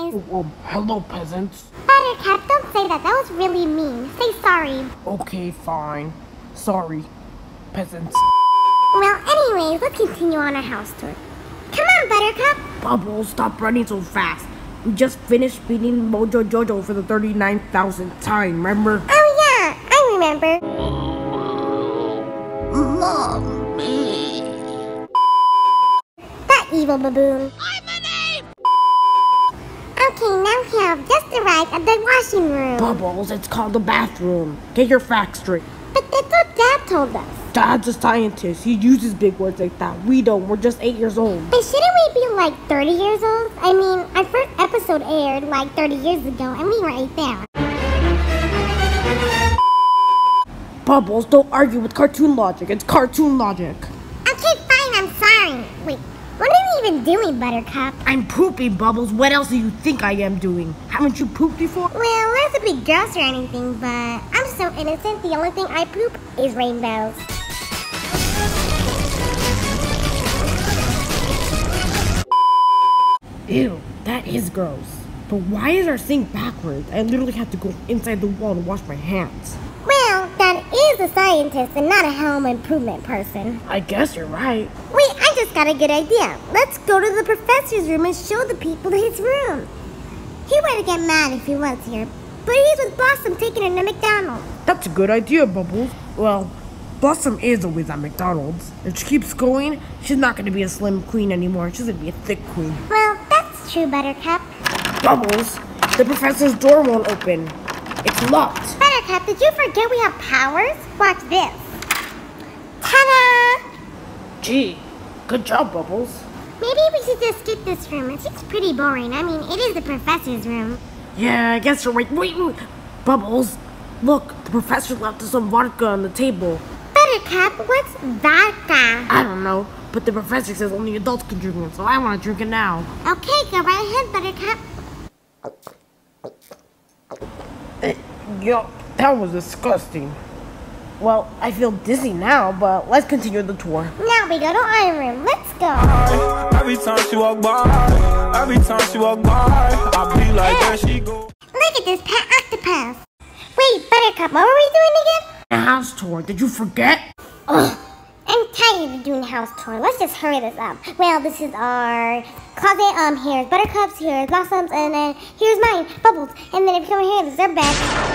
guys. Oh, um, hello, peasants. Buttercup, don't say that. That was really mean. Say sorry. Okay, fine. Sorry, peasants. Well, anyways, let's continue on our house tour. Come on, Buttercup. Bubbles, stop running so fast. We just finished beating Mojo Jojo for the 39,000th time, remember? Oh yeah, I remember. That evil baboon. Have just arrived at the washing room. Bubbles, it's called the bathroom. Get your facts straight. But that's what Dad told us. Dad's a scientist. He uses big words like that. We don't. We're just eight years old. But shouldn't we be like 30 years old? I mean, our first episode aired like 30 years ago, and we were eight there. Bubbles, don't argue with cartoon logic. It's cartoon logic. Okay, fine, I'm sorry. Wait, what are you even doing, Buttercup? I'm pooping, Bubbles. What else do you think I am doing? Haven't you pooped before? Well, not to be gross or anything, but I'm so innocent, the only thing I poop is rainbows. Ew, that is gross. But why is our sink backwards? I literally have to go inside the wall to wash my hands. Well, Dad is a scientist and not a home improvement person. I guess you're right. I just got a good idea. Let's go to the professor's room and show the people his room. He would get mad if he was here, but he's with Blossom taking him to McDonald's. That's a good idea, Bubbles. Well, Blossom is always at McDonald's. If she keeps going, she's not going to be a slim queen anymore. She's going to be a thick queen. Well, that's true, Buttercup. Bubbles, the professor's door won't open. It's locked. Buttercup, did you forget we have powers? Watch this. Ta-da! Gee, good job, Bubbles. Maybe we should just skip this room. It seems pretty boring. I mean, it is the professor's room. Yeah, I guess you're right. Wait, wait. Bubbles, look, the professor left us some vodka on the table. Buttercup, what's vodka? I don't know, but the professor says only adults can drink it, so I want to drink it now. Okay, go right ahead, Buttercup. Eh, Yo, that was disgusting. Well, I feel dizzy now, but let's continue the tour. Now we go to Iron Room. Let's go. Every time she walk by, every time she walk by, I be like, there she go. Look at this pet octopus. Wait, Buttercup, what were we doing again? A house tour, did you forget? Ugh, I'm tired of doing house tour. Let's just hurry this up. Well, this is our closet. Um, here's Buttercups, here's Blossoms, and then here's mine, Bubbles. And then if you come here, this is our bed.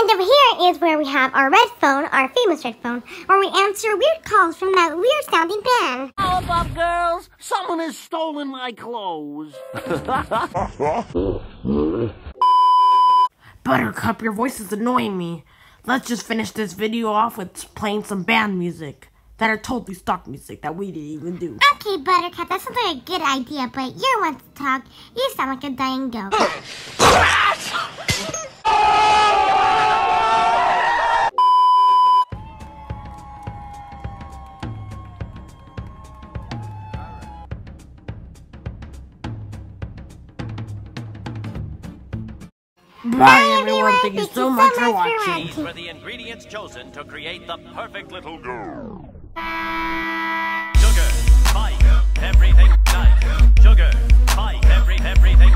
And over here is where we have our red phone, our famous red phone, where we answer weird calls from that weird sounding band. Help up, girls! Someone has stolen my clothes. Buttercup, your voice is annoying me. Let's just finish this video off with playing some band music that are totally stock music that we didn't even do. Okay, Buttercup, that sounds like a good idea, but you're one to talk. You sound like a dying goat. Bye, everyone. Thank you so much for watching. These were the ingredients chosen to create the perfect little girl. Sugar, spike, everything nice. Sugar, spike, every, everything